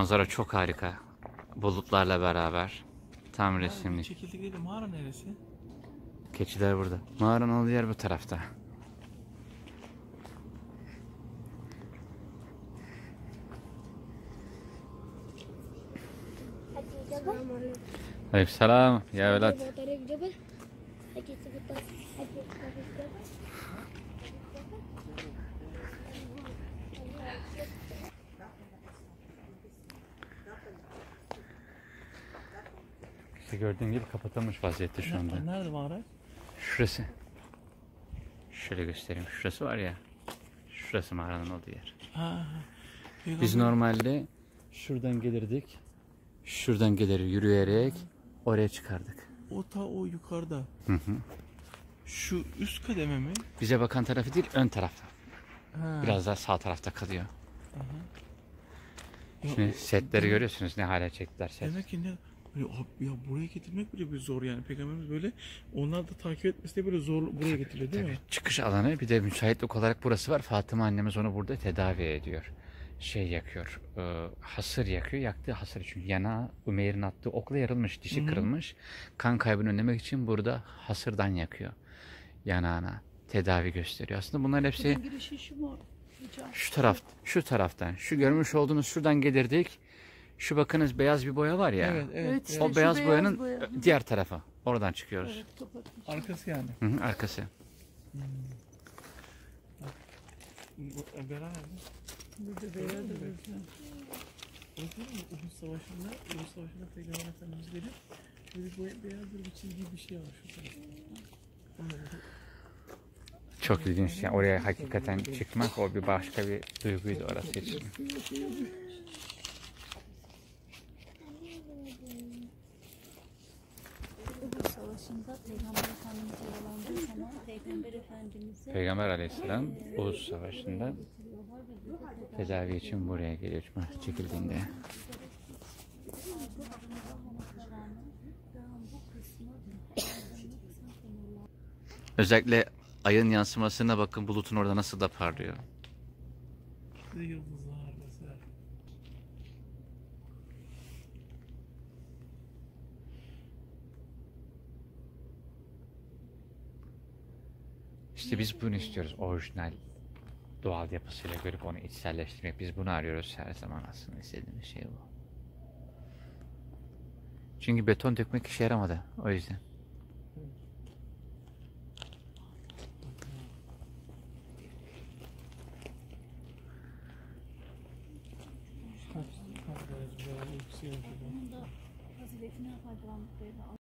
Manzara çok harika. Bulutlarla beraber. Tam resimlik. Çekildikleri mağara neresi? Keçiler burada. Mağaranın olduğu yer bu tarafta. Aleykümselam. Ya evlat. İşte gördüğün gibi kapatılmış vaziyette şu anda. Nerede mağara? Şurası. Şöyle göstereyim. Şurası var ya. Şurası mağaranın olduğu yer. Ha. Biz normalde şuradan gelirdik. Şuradan gelir yürüyerek oraya çıkardık. O ta o yukarıda. Hı hı. Şu üst kademe mi? Bize bakan tarafı değil ön tarafta. Ha. Biraz daha sağ tarafta kalıyor. Ya, Şimdi setleri görüyorsunuz ne hale çektiler set. Demek ki ne? Böyle, abi ya buraya getirmek bile bir zor yani. Peygamberimiz böyle onlar da takip etmesi de böyle zor buraya getiriyor değil mi? Çıkış alanı bir de müsaitlik olarak burası var. Fatıma annemiz onu burada tedavi ediyor. Şey yakıyor. e, hasır yakıyor. Yaktığı hasır için yana Ümeyr'in attığı okla yarılmış. Dişi Hı hı. kırılmış. Kan kaybını önlemek için burada hasırdan yakıyor. Yanağına tedavi gösteriyor. Aslında bunların hepsi girişi şu mu? şu taraf şu taraftan. Şu görmüş olduğunuz şuradan gelirdik. Şu bakınız beyaz bir boya var ya. Evet, evet. Evet, işte. O beyaz, beyaz boyanın boya. diğer tarafı. Oradan çıkıyoruz. Evet. Arkası yani. Hı hı, arkası. Bu- Bera nerede? Burada beyaz da burada. Orada değil mi? Uhud Savaşı'nda, Uhud Savaşı'nda Peygamber Efendimiz gelip böyle boy- beyaz bir çizgi bir şey var şurada. Onu- Çok ilginç. Yani oraya hakikaten çıkmak o bir başka bir duyguydu orası için. Savaşı'nda Peygamber Efendimiz yaralandığı zaman Peygamber Efendimiz'e Peygamber aleyhisselam Uhud savaşında tedavi için buraya geliyor çekildiğinde. Özellikle ayın yansımasına bakın bulutun orada nasıl da parlıyor. Bir İşte biz bunu istiyoruz. Orijinal doğal yapısıyla görüp onu içselleştirmek. Biz bunu arıyoruz her zaman aslında istediğimiz şey bu. Çünkü beton dökmek işe yaramadı. O yüzden.